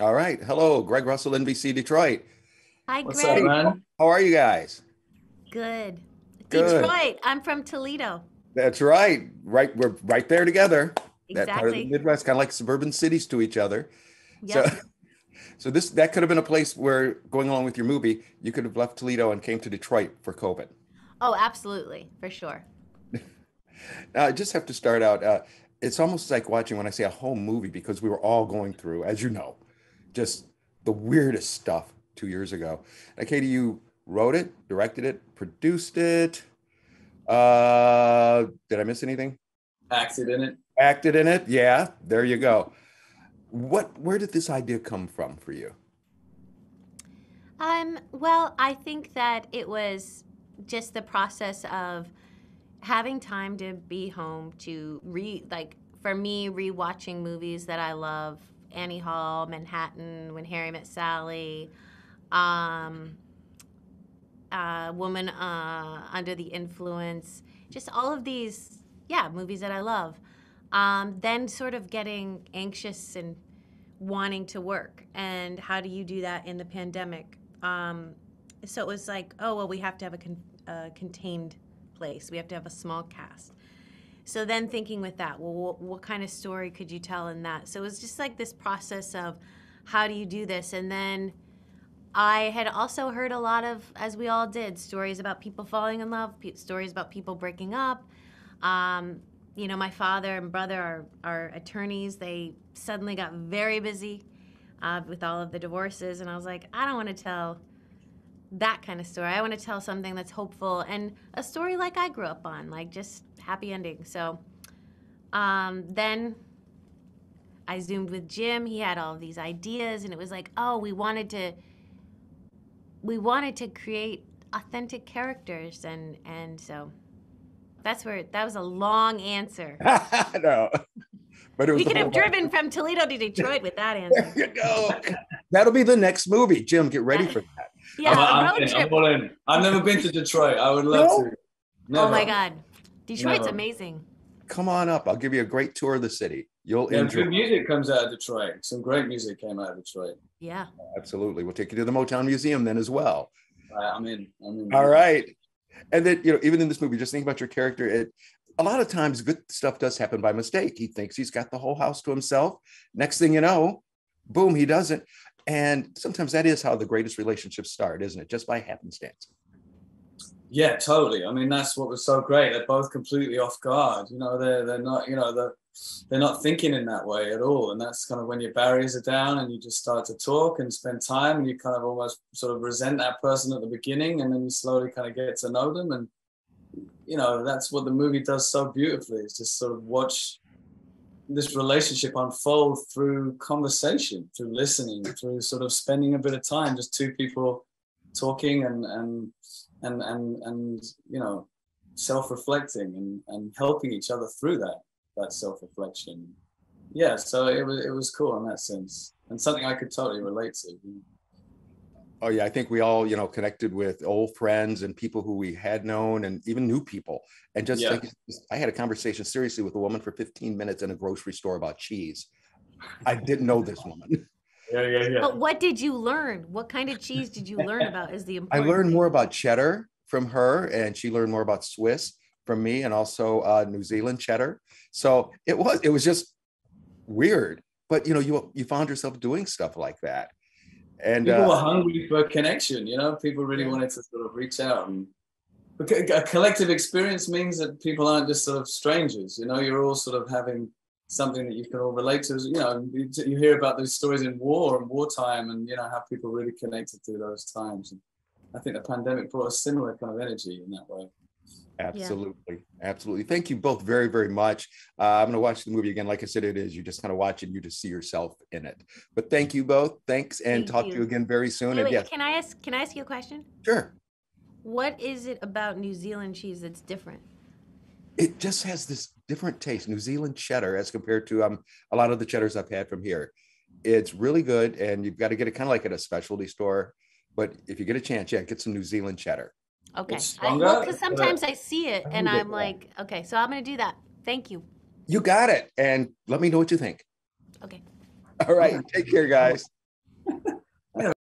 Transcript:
All right. Hello, Greg Russell, NBC Detroit. Hi, What's Greg. up, man? How are you guys? Good. Good. Detroit. I'm from Toledo. That's right. Right, we're right there together. That part of the Exactly. Midwest, kind of like suburban cities to each other. Yep. So, so this that could have been a place where, going along with your movie, you could have left Toledo and came to Detroit for COVID. oh, absolutely, for sure. Now, I just have to start out. Uh, it's almost like watching when I say a home movie because we were all going through, as you know, just the weirdest stuff two years ago. Now, Katie, you wrote it, directed it, produced it. Uh, did I miss anything? Acted in it. Acted in it? Yeah, there you go. What? Where did this idea come from for you? Um, well, I think that it was just the process of having time to be home to re like for me rewatching movies that I love, Annie Hall, Manhattan, When Harry Met Sally, um, uh, Woman uh, Under the Influence, just all of these, yeah, movies that I love. Um, then sort of getting anxious and wanting to work. And how do you do that in the pandemic? Um, so it was like oh well we have to have a con- uh, contained place. We have to have a small cast so then thinking with that well what, what kind of story could you tell in that so it was just like this process of how do you do this and then i had also heard a lot of as we all did stories about people falling in love pe- stories about people breaking up um, you know, my father and brother are, are attorneys. They suddenly got very busy uh, with all of the divorces. And I was like, I don't want to tell that kind of story. I want to tell something that's hopeful and a story like I grew up on, like just happy ending. So um, then I zoomed with Jim. He had all these ideas, and it was like, oh, we wanted to we wanted to create authentic characters, and and so that's where that was a long answer. no, but it was We could have driven from Toledo to Detroit with that answer. There you go. That'll be the next movie. Jim, get ready for that. Yeah, I'm, a I'm road in, I'm trip. all in. I've never been to Detroit. I would love No? to. Never. Oh my God, Detroit's Never. amazing. Come on up. I'll give you a great tour of the city. You'll Yeah, enjoy. good music comes out of Detroit. Some great music came out of Detroit. Yeah. Absolutely. We'll take you to the Motown Museum then as well. I- I'm in. I'm in. All right. And then, you know, even in this movie, just think about your character. It a lot of times good stuff does happen by mistake. He thinks he's got the whole house to himself. Next thing you know, boom, he doesn't. And sometimes that is how the greatest relationships start, isn't it? Just by happenstance. Yeah, totally. I mean, that's what was so great. They're both completely off guard. You know, they're they're not. You know, they're they're not thinking in that way at all. And that's kind of when your barriers are down and you just start to talk and spend time, and you kind of almost sort of resent that person at the beginning, and then you slowly kind of get to know them. And you know, that's what the movie does so beautifully. Is just sort of watch this relationship unfold through conversation, through listening, through sort of spending a bit of time, just two people talking and and and and and you know self-reflecting and and helping each other through that that self-reflection. Yeah so it was it was cool in that sense and something i could totally relate to Oh yeah, I think we all, you know, connected with old friends and people who we had known and even new people. And just Yeah. like I had a conversation seriously with a woman for 15 minutes in a grocery store about cheese. I didn't know this woman. yeah yeah yeah But what did you learn? What kind of cheese did you learn about? Is the important I learned more about cheddar from her, and she learned more about Swiss from me, and also uh, New Zealand cheddar. So it was it was just weird, but you know, you you found yourself doing stuff like that, and people were uh, hungry for connection you know? People really wanted to sort of reach out and a collective experience means that people aren't just sort of strangers you know? You're all sort of having something that you can all relate to you know? You, you hear about those stories in war and wartime and you know how people really connected through those times. And i think the pandemic brought a similar kind of energy in that way absolutely, absolutely. Thank you both very, very much. Uh, I'm going to watch the movie again. Like I said, it is you just kind of watch it, you just see yourself in it. But thank you both. Thanks, and Thank talk to you. you again very soon. Wait, and wait, yes, can I ask? Can I ask you a question? sure. What is it about New Zealand cheese that's different? it just has this different taste new zealand cheddar as compared to um, a lot of the cheddars i've had from here it's really good and you've got to get it kind of like at a specialty store but if you get a chance yeah get some new zealand cheddar Okay. It's I, well, because uh, sometimes I see it and I'm yeah. like, okay, so I'm gonna do that. Thank you. you got it and let me know what you think Okay. all right take care guys